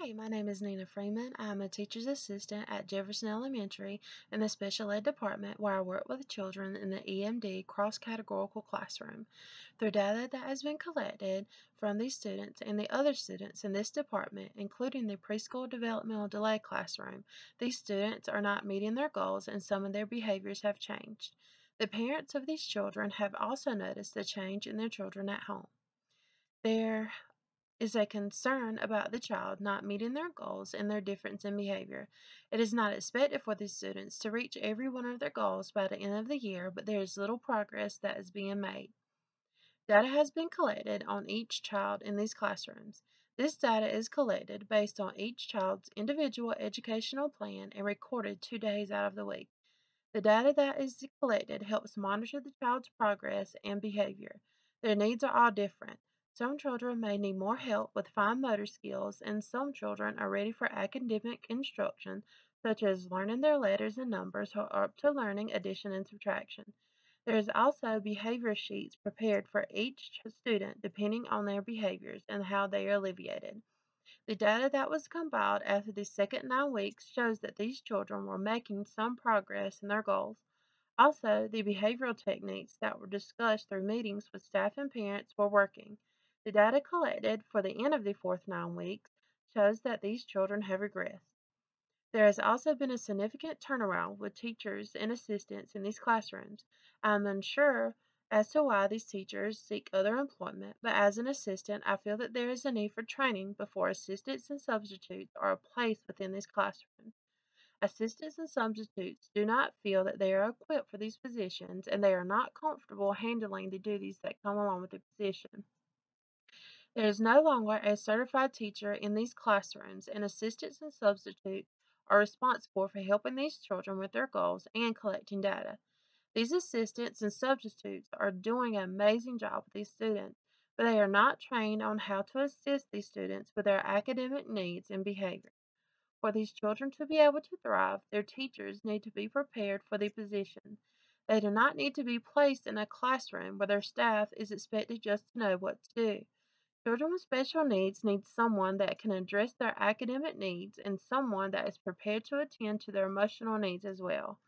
Hey, my name is Nina Freeman. I'm a teacher's assistant at Jefferson Elementary in the special ed department where I work with children in the EMD cross categorical classroom. Through data that has been collected from these students and the other students in this department, including the preschool developmental delay classroom, these students are not meeting their goals and some of their behaviors have changed. The parents of these children have also noticed the change in their children at home. There is a concern about the child not meeting their goals and their difference in behavior. It is not expected for these students to reach every one of their goals by the end of the year, but there is little progress that is being made. Data has been collected on each child in these classrooms. This data is collected based on each child's individual educational plan and recorded two days out of the week. The data that is collected helps monitor the child's progress and behavior. Their needs are all different. Some children may need more help with fine motor skills, and some children are ready for academic instruction, such as learning their letters and numbers or up to learning addition and subtraction. There is also behavior sheets prepared for each student depending on their behaviors and how they are alleviated. The data that was compiled after the second nine weeks shows that these children were making some progress in their goals. Also, the behavioral techniques that were discussed through meetings with staff and parents were working. The data collected for the end of the fourth nine weeks shows that these children have regressed. There has also been a significant turnaround with teachers and assistants in these classrooms. I am unsure as to why these teachers seek other employment, but as an assistant, I feel that there is a need for training before assistants and substitutes are placed within these classrooms. Assistants and substitutes do not feel that they are equipped for these positions and they are not comfortable handling the duties that come along with the position. There is no longer a certified teacher in these classrooms, and assistants and substitutes are responsible for helping these children with their goals and collecting data. These assistants and substitutes are doing an amazing job with these students, but they are not trained on how to assist these students with their academic needs and behavior. For these children to be able to thrive, their teachers need to be prepared for the position. They do not need to be placed in a classroom where their staff is expected just to know what to do. Children with special needs need someone that can address their academic needs and someone that is prepared to attend to their emotional needs as well.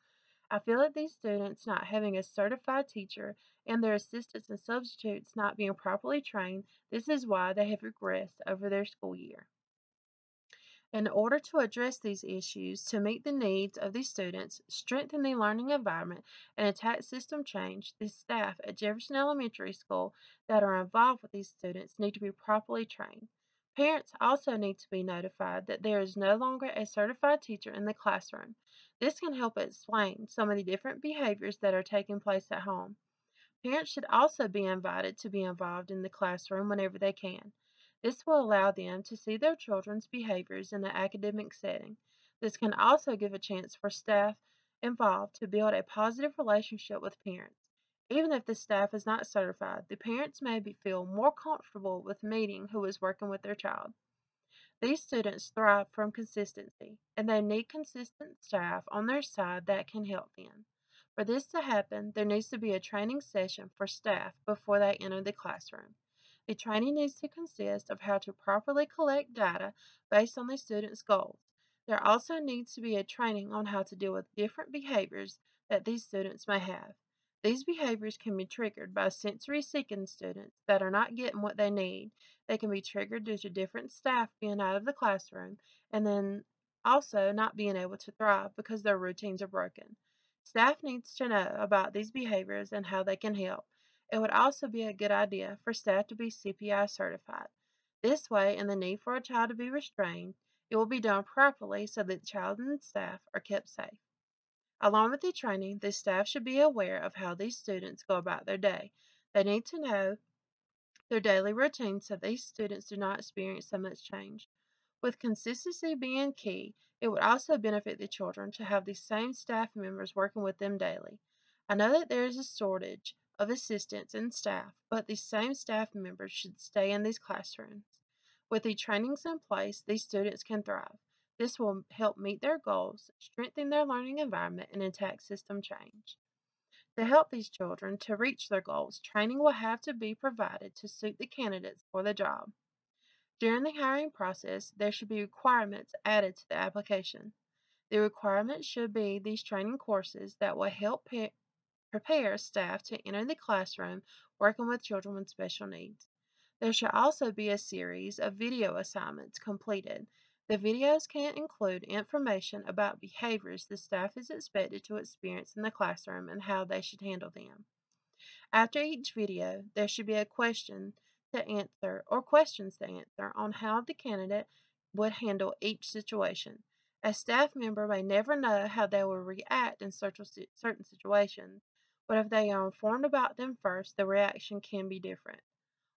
I feel that these students not having a certified teacher and their assistants and substitutes not being properly trained, this is why they have regressed over their school year. In order to address these issues to meet the needs of these students, strengthen the learning environment, and attack system change, the staff at Jefferson Elementary School that are involved with these students need to be properly trained. Parents also need to be notified that there is no longer a certified teacher in the classroom. This can help explain some of the different behaviors that are taking place at home. Parents should also be invited to be involved in the classroom whenever they can. This will allow them to see their children's behaviors in an academic setting. This can also give a chance for staff involved to build a positive relationship with parents. Even if the staff is not certified, the parents may be, feel more comfortable with meeting who is working with their child. These students thrive from consistency, and they need consistent staff on their side that can help them. For this to happen, there needs to be a training session for staff before they enter the classroom. The training needs to consist of how to properly collect data based on the student's goals. There also needs to be a training on how to deal with different behaviors that these students may have. These behaviors can be triggered by sensory seeking students that are not getting what they need. They can be triggered due to different staff being out of the classroom and then also not being able to thrive because their routines are broken. Staff needs to know about these behaviors and how they can help. It would also be a good idea for staff to be CPI certified. This way, in the need for a child to be restrained, it will be done properly so that the child and staff are kept safe. Along with the training, the staff should be aware of how these students go about their day. They need to know their daily routine so these students do not experience so much change. With consistency being key, it would also benefit the children to have the same staff members working with them daily. I know that there is a shortage of assistants and staff, but the same staff members should stay in these classrooms. With the trainings in place, these students can thrive. This will help meet their goals, strengthen their learning environment, and attack system change. To help these children to reach their goals, training will have to be provided to suit the candidates for the job. During the hiring process, there should be requirements added to the application. The requirements should be these training courses that will help prepare staff to enter the classroom working with children with special needs. There should also be a series of video assignments completed. The videos can include information about behaviors the staff is expected to experience in the classroom and how they should handle them. After each video, there should be a question to answer or questions to answer on how the candidate would handle each situation. A staff member may never know how they will react in certain situations, but if they are informed about them first, the reaction can be different.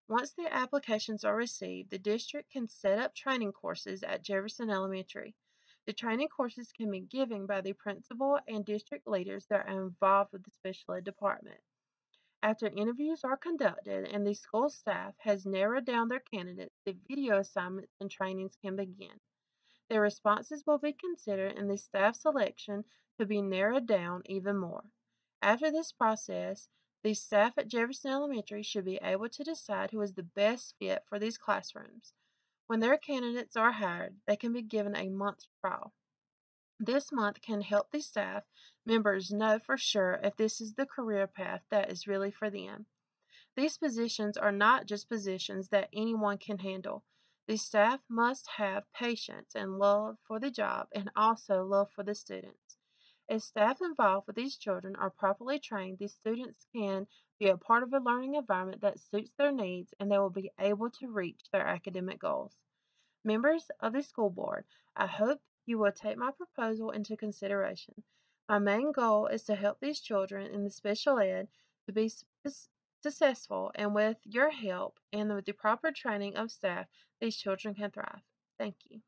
Once the applications are received, the district can set up training courses at Jefferson Elementary. The training courses can be given by the principal and district leaders that are involved with the special ed department. After interviews are conducted and the school staff has narrowed down their candidates, the video assignments and trainings can begin. Their responses will be considered and the staff selection to be narrowed down even more. After this process, the staff at Jefferson Elementary should be able to decide who is the best fit for these classrooms. When their candidates are hired, they can be given a month's trial. This month can help the staff members know for sure if this is the career path that is really for them. These positions are not just positions that anyone can handle. The staff must have patience and love for the job and also love for the students. If staff involved with these children are properly trained, these students can be a part of a learning environment that suits their needs and they will be able to reach their academic goals. Members of the school board, I hope you will take my proposal into consideration. My main goal is to help these children in the special ed to be successful, and with your help and with the proper training of staff, these children can thrive. Thank you.